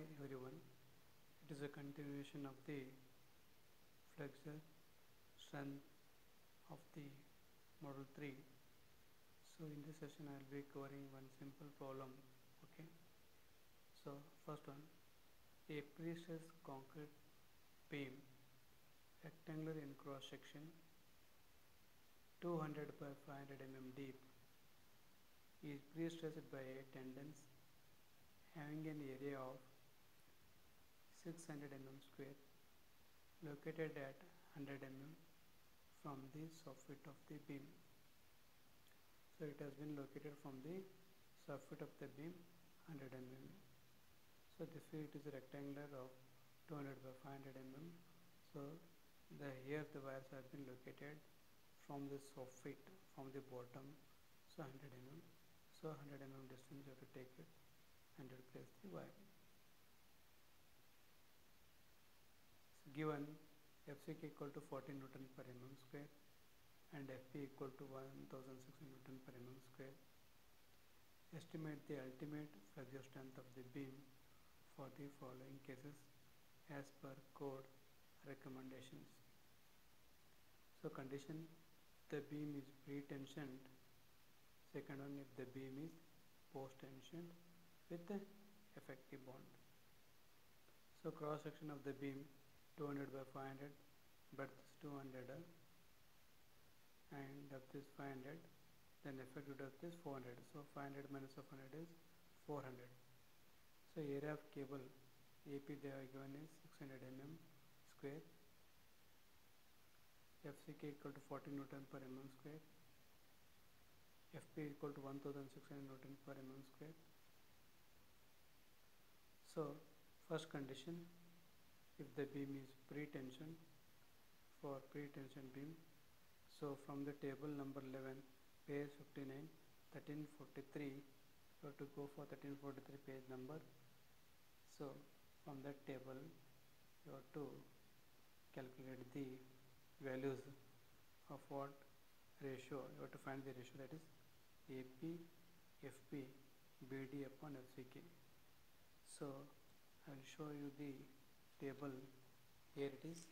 Hi everyone, it is a continuation of the flexure strength of the module 3. So in this session I will be covering one simple problem. Okay. So first one, a pre-stressed concrete beam rectangular in cross section 200 by 500 mm deep is pre-stressed by a tendons having an area of 600 mm square located at 100 mm from the soffit of the beam. So it has been located from the soffit of the beam 100 mm. So this way it is a rectangular of 200 by 500 mm. So the here the wires have been located from the soffit from the bottom so 100 mm. So 100 mm distance you have to take it and replace the wire. Given FCK equal to 14 Newton per mm square and FP equal to 1600 Newton per mm square. Estimate the ultimate flexure strength of the beam for the following cases as per code recommendations. So condition the beam is pre-tensioned. Second one if the beam is post-tensioned with the effective bond. So cross section of the beam 200 by 500 breadth is 200 and depth is 500 then effective depth is 400 so 500 minus of 100 is 400 so area of cable AP they are given is 600 mm square. FCK equal to 40 Newton per mm square. FP equal to 1600 Newton per mm square. So first condition if the beam is pre-tension for pre-tension beam. So from the table number 11 page 59 1343 you have to go for 1343 page number. So from that table you have to calculate the values of what ratio you have to find the ratio that is AP FP BD upon FCK so I will show you the table. Here it is.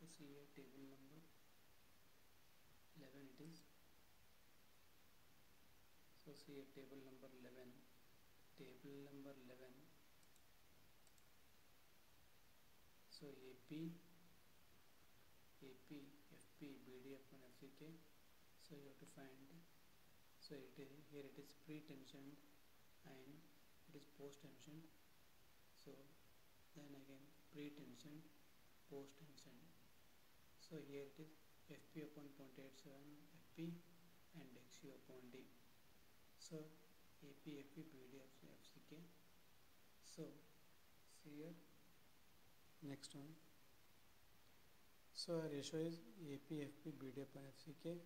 You see here table number 11 it is. So see here table number 11 table number 11 so AP AP FP BD upon FCK so you have to find so it is here it is pre-tensioned and it is post-tensioned. So then again pre-tension post-tension. So here it is fp upon 0.87 fp and xu upon d. So ap fp bd fck so here next one. So our ratio is ap fp bd upon fck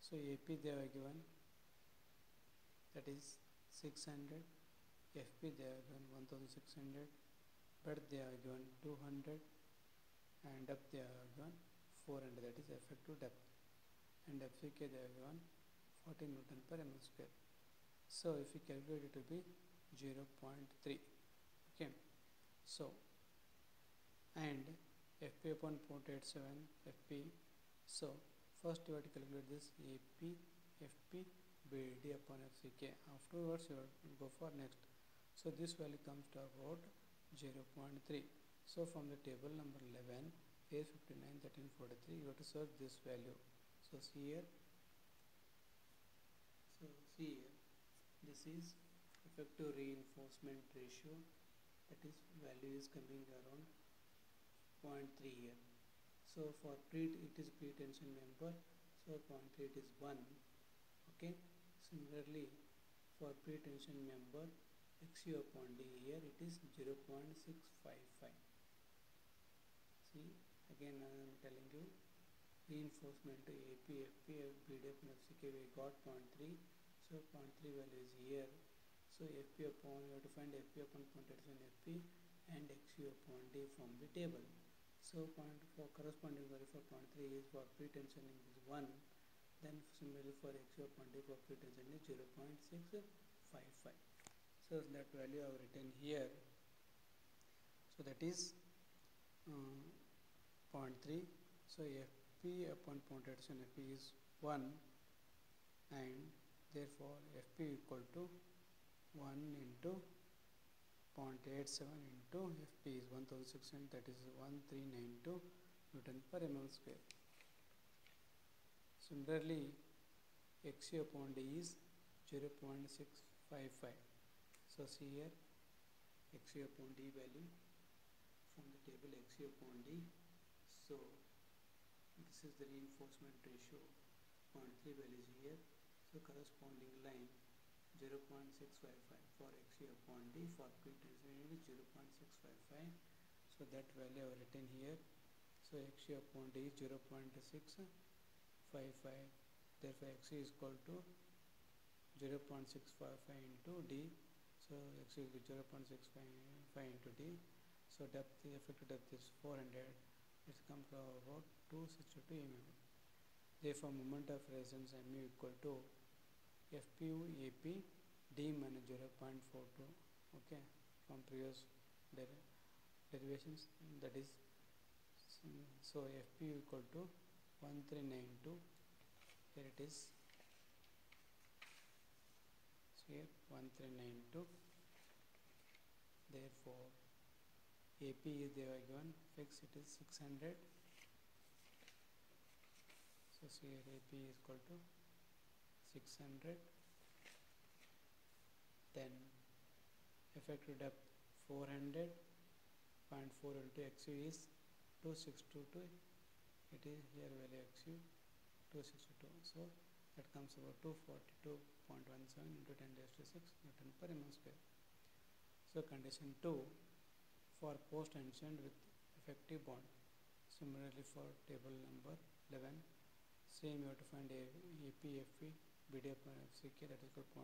so ap they are given that is 600 fp they are given 1600 but they are given 200 and depth they are given 400 that is effective depth. And FCK they are given 40 Newton per mm square. So if we calculate it will be 0.3 okay. So and FP upon 0.87 FP so first you have to calculate this AP FP BD upon FCK afterwards you have to go for next. So this value comes to about 0.3 so from the table number 11 page 59 1343 you have to search this value. So see here. So see here. This is effective reinforcement ratio. That is value is coming around 0.3 here. So for pre it is pre-tension member. So 0.3 it is 1 okay? Similarly for pre-tension member xu upon d here it is 0.655 see again I am telling you reinforcement to AP, FP, BDF and FCK we got 0.3 so 0.3 value is here. So FP upon you have to find FP upon 0.87 FP and XU upon D from the table. So point for corresponding value for 0.3 is for pre-tensioning is 1 then similarly for XU upon D for pre-tensioning is 0.655 so that value I have written here. So that is uh, 0.3 so fp upon point addition fp is 1 and therefore fp equal to 1 into 0.87 into fp is 1600 that is 1392 newton per mm square. Similarly xu upon d is 0.655 so see here xu upon d value from the table xu upon d. So this is the reinforcement ratio. 0.3 value is here. So corresponding line 0.655 for xu upon d for p-tension unit 0.655 so that value I have written here. So xu upon d is 0.655 therefore xu is equal to 0.655 into d so x is 0.655 into d. So depth the effective depth is 400 it comes to about 262 mm. Therefore moment of resistance mu equal to fpu ap d minus 0.42 okay from previous der derivations. That is so fpu equal to 1392 here it is. So here 1392 therefore AP is they are given fix it is 600 so here AP is equal to 600 then effective depth 400 0.4 into XU is 2622 it is here value XU 262 so that comes about 242.17 into 10 raised to 6 Newton per mm square. So condition 2 for post tensioned with effective bond. Similarly for table number 11 same you have to find a AP, FP, BD FCK that is equal to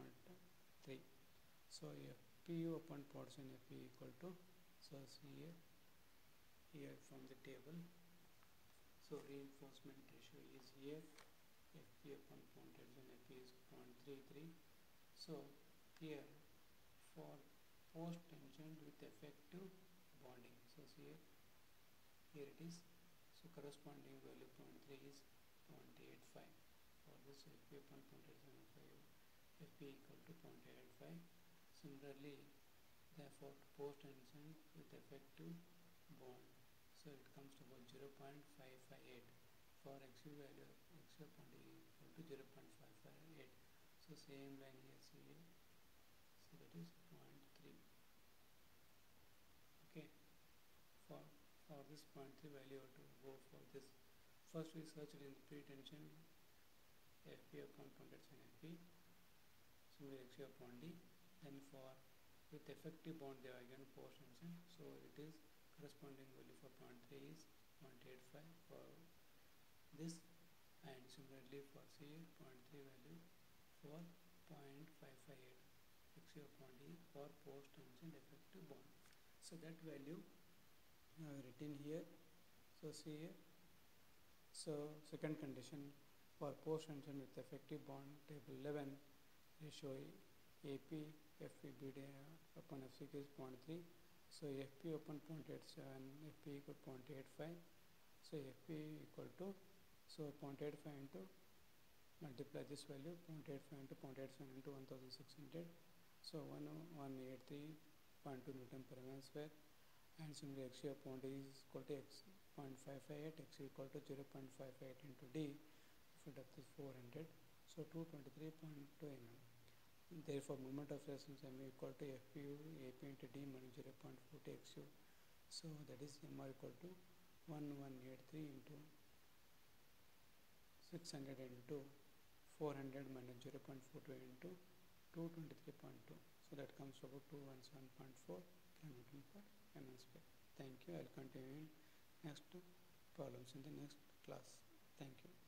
0.3. So PU upon portion FP equal to so see here from the table so reinforcement ratio is here FP upon pointed then is 0.33 so here for post tension with effective bonding. So here here it is. So corresponding value 0.3 is 0.85 for this FP upon pointed then FP equal to 0.85 similarly therefore post tension with effective bond. So it comes to about 0.558 for x value x 0 0.8 equal to 0 0.558 so same line here so that is 0.3 okay for for this 0.3 value to go for this first we searched in the pre-tension FP account contraction FP so we actually upon D then for with effective bond they are again post tension so it is corresponding value for 0.3 is 0.85 for this and similarly for C 0.3 value for 0.558 XU upon D for post tension effective bond. So that value have written here. So see here. So second condition for post tension with effective bond table 11 ratio AP FP upon FCK is 0.3. So FP upon 0.87 FP equal 0.85. So FP equal to so 0.85 into multiply this value 0.85 into 0.87 into 1600. So 1183.2 Newton per mm square. And similarly x upon point is equal to x 0.558 x equal to 0.558 into d. If is 400. So 223.2 mm. Therefore, moment of resistance m equal to fpu ap into d minus 0.40 xu. So that is mr equal to 1183 into 600 into 400 minus 0.42 into 223.2 so that comes to about 217.4 kilonewton per mm square. Thank you. I'll continue in next problems in the next class. Thank you